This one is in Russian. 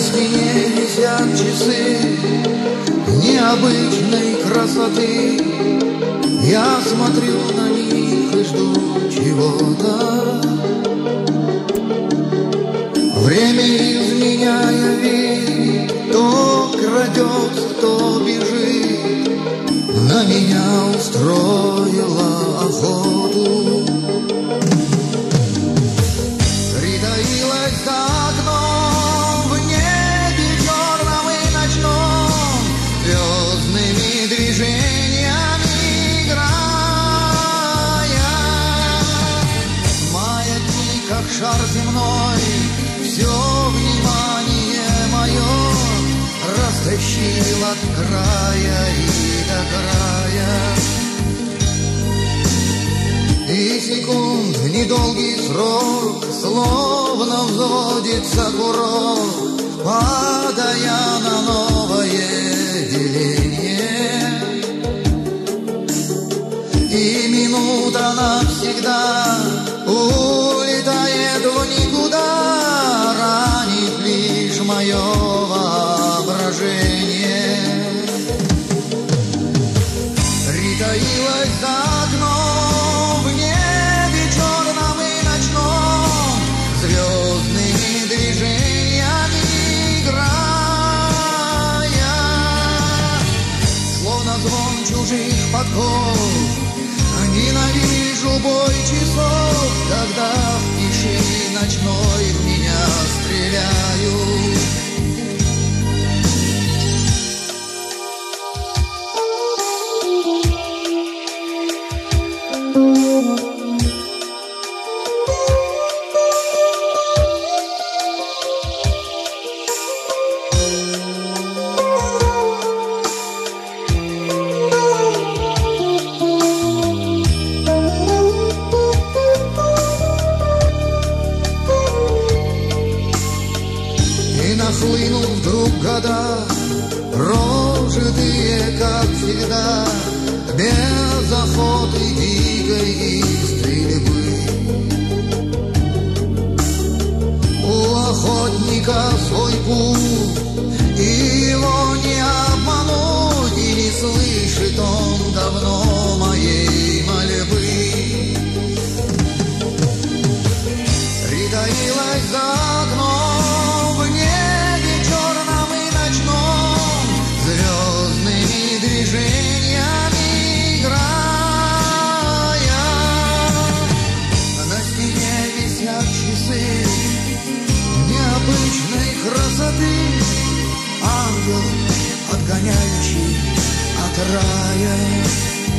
стене висят часы необычной красоты. Я смотрю на них и жду чего-то. Время изменяя вид, то крадется, то бежит, на меня устроила земной, все внимание мое растащил от края и до края. И секунд недолгий срок, словно взводится курок, падая на новое деление. И минута навсегда ночной в меня стреляют. Нахлынул вдруг года, прожитые, как всегда, без охоты дикой и стрельбы. У охотника свой путь, и его не обмануть, и не слышит он давно моей мольбы. Притаилась за движениями играя. На стене висят часы необычной красоты, ангел, отгоняющий от рая.